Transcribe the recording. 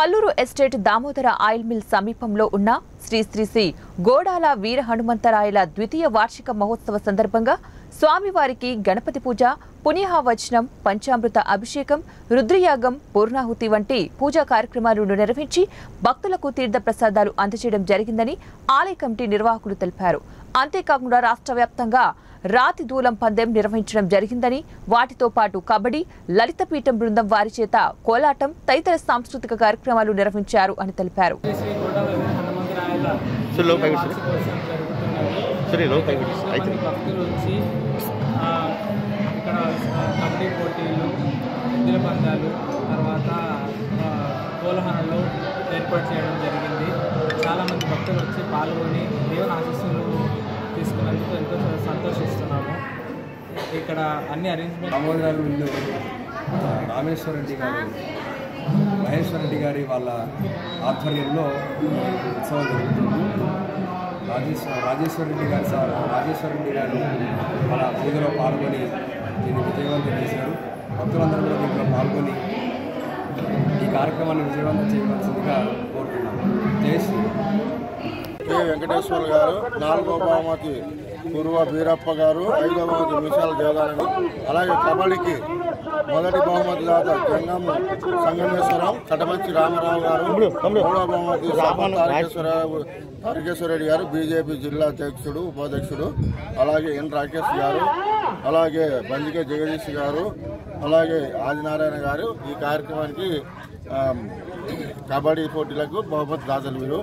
Palluru estate Damodara oil mill సమీపంలో ఉన్న శ్రీ శ్రీ శ్రీ గోడాల వీర హనుమంతరాయల ద్వితీయ వార్షిక మహోత్సవ సందర్భంగా స్వామివారికి గణపతి పూజ పునీహావచనం పంచామృత అభిషేకం రుద్రయాగం పూర్ణాహుతి వంటి పూజా కార్యక్రమాలను నిర్వహించి భక్తులకు తీర్థ ప్రసాదాలు అందజేయడం జరిగిందని ఆలయ కమిటీ నిర్వాహకులు తెలిపారు. అంతేకాకుండా రాష్ట్ర వ్యాప్తంగా రాతి దూలం పందెం నిర్వహించడం జరిగిందని వాటితో పాటు కబడ్డీ లలితపీఠం బృందం వారి చేత కోలాటం తదితర సాంస్కృతిక కార్యక్రమాలు నిర్వహించారు అని తెలిపారు. కబడ్డీ పోటీలు ఎద్దుల పందాలు తర్వాత ఏర్పాటు చేయడం జరిగింది. చాలామంది భక్తులు వచ్చి పాల్గొని దేవుని ఆశీస్సులు ఇక్కడ అన్ని అరేంజ్మెంట్ దామోదరాలు ముందు రామేశ్వర రెడ్డి గారు మహేశ్వర రెడ్డి గారి వాళ్ళ ఆధ్వర్యంలో ఉత్సవం జరుగుతుంది. రాజేశ్వర రాజేశ్వర రెడ్డి గారు సార్ రాజేశ్వర రెడ్డి గారు మన పూజలో పాల్గొని దీన్ని విజయవంతం చేశారు. భక్తులందరూ కూడా దీంట్లో పాల్గొని ఈ కార్యక్రమాన్ని విజయవంతం చేయవలసిందిగా కోరుతున్నాను జై శ్రీ. కె వెంకటేశ్వర గారు నాలుగో బహుమతి. పూర్వ బీరప్ప గారు ఐదో బహుమతి మిసాల దేవాలని అలాగే కబడ్డీకి మొదటి బహుమతి దాత జంగం సంగమేశ్వరం కటమంచి రామారావు గారు మూడో బహుమతి తారకేశ్వర రెడ్డి గారు బీజేపీ జిల్లా అధ్యక్షుడు ఉపాధ్యక్షుడు అలాగే ఎన్ రాకేష్ గారు అలాగే బంజికే జగదీష్ గారు అలాగే ఆదినారాయణ గారు. ఈ కార్యక్రమానికి కబడ్డీ పోటీలకు బహుమతి దాతలు వీరు.